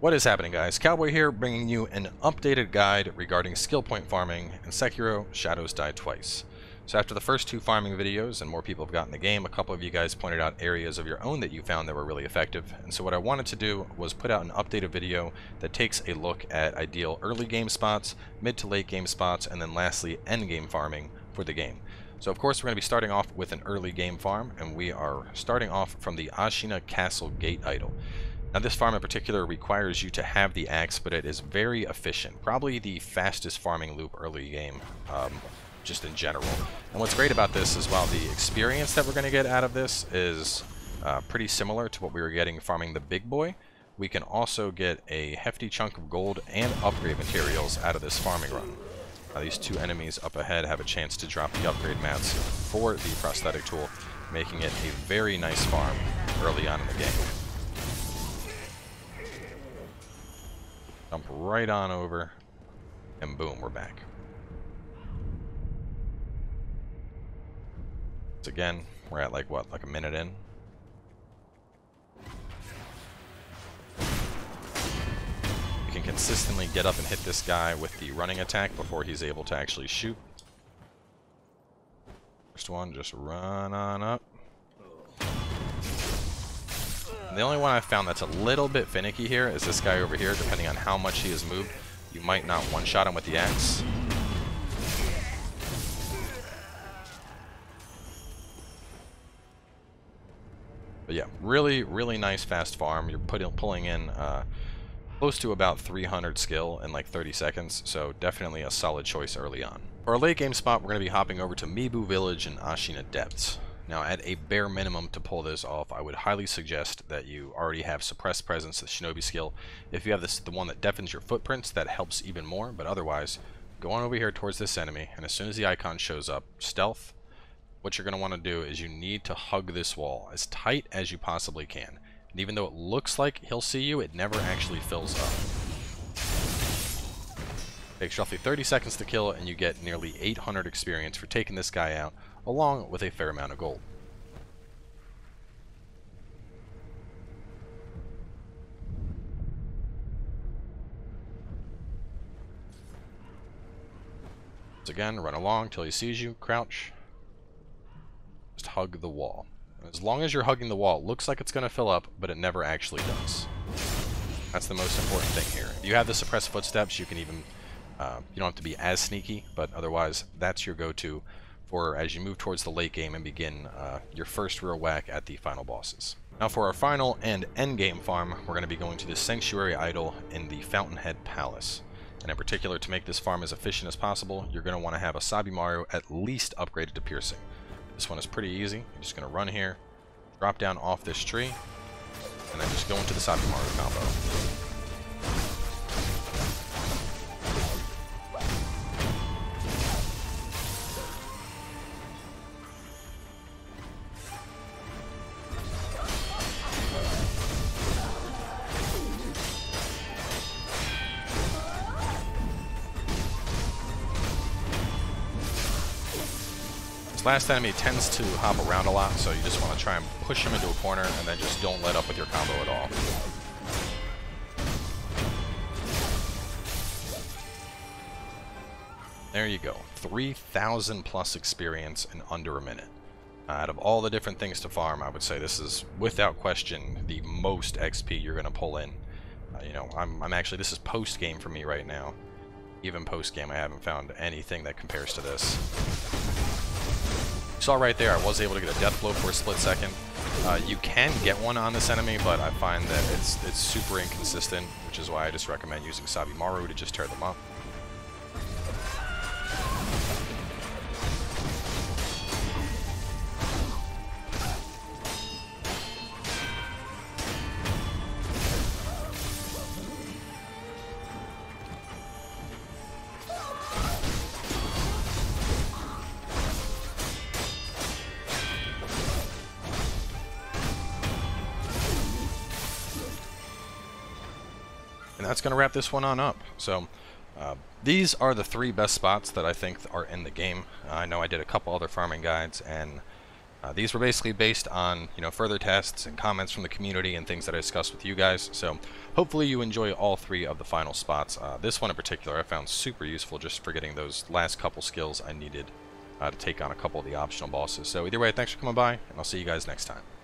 What is happening guys? Cowboy here bringing you an updated guide regarding skill point farming in Sekiro Shadows Die Twice. So after the first two farming videos and more people have gotten the game, a couple of you guys pointed out areas of your own that you found that were really effective. And so what I wanted to do was put out an updated video that takes a look at ideal early game spots, mid to late game spots, and then lastly end game farming for the game. So of course we're going to be starting off with an early game farm, and we are starting off from the Ashina Castle Gate Idol. Now this farm in particular requires you to have the axe, but it is very efficient. Probably the fastest farming loop early game, um, just in general. And what's great about this is while the experience that we're going to get out of this is uh, pretty similar to what we were getting farming the big boy, we can also get a hefty chunk of gold and upgrade materials out of this farming run. Uh, these two enemies up ahead have a chance to drop the upgrade mats for the prosthetic tool, making it a very nice farm early on in the game. Jump right on over, and boom, we're back. So again, we're at like, what, like a minute in? You can consistently get up and hit this guy with the running attack before he's able to actually shoot. First one, just run on up. The only one I found that's a little bit finicky here is this guy over here. Depending on how much he has moved, you might not one-shot him with the axe. But yeah, really, really nice fast farm. You're putting, pulling in uh, close to about 300 skill in like 30 seconds, so definitely a solid choice early on. For our late game spot, we're going to be hopping over to Mibu Village in Ashina Depths. Now, at a bare minimum to pull this off, I would highly suggest that you already have Suppressed Presence, the Shinobi skill. If you have this, the one that deafens your footprints, that helps even more, but otherwise, go on over here towards this enemy, and as soon as the icon shows up, Stealth, what you're going to want to do is you need to hug this wall as tight as you possibly can. And even though it looks like he'll see you, it never actually fills up. Takes roughly 30 seconds to kill, and you get nearly 800 experience for taking this guy out, along with a fair amount of gold. Again, run along till he sees you, crouch, just hug the wall. As long as you're hugging the wall, looks like it's going to fill up, but it never actually does. That's the most important thing here. If you have the suppressed footsteps, you can even, uh, you don't have to be as sneaky, but otherwise, that's your go-to for as you move towards the late game and begin uh, your first real whack at the final bosses. Now for our final and end game farm, we're going to be going to the Sanctuary Idol in the Fountainhead Palace. And in particular, to make this farm as efficient as possible, you're going to want to have a Sabimaru at least upgraded to Piercing. This one is pretty easy. You're just going to run here, drop down off this tree, and then just go into the Sabimaru combo. This last enemy tends to hop around a lot, so you just want to try and push him into a corner and then just don't let up with your combo at all. There you go. 3,000 plus experience in under a minute. Uh, out of all the different things to farm, I would say this is, without question, the most XP you're going to pull in. Uh, you know, I'm, I'm actually, this is post-game for me right now. Even post-game, I haven't found anything that compares to this saw right there, I was able to get a death blow for a split second. Uh, you can get one on this enemy, but I find that it's it's super inconsistent, which is why I just recommend using Sabimaru to just tear them up. And that's going to wrap this one on up. So uh, these are the three best spots that I think are in the game. Uh, I know I did a couple other farming guides, and Uh, these were basically based on you know further tests and comments from the community and things that I discussed with you guys. So hopefully you enjoy all three of the final spots. Uh, this one in particular I found super useful just for getting those last couple skills I needed uh, to take on a couple of the optional bosses. So either way, thanks for coming by, and I'll see you guys next time.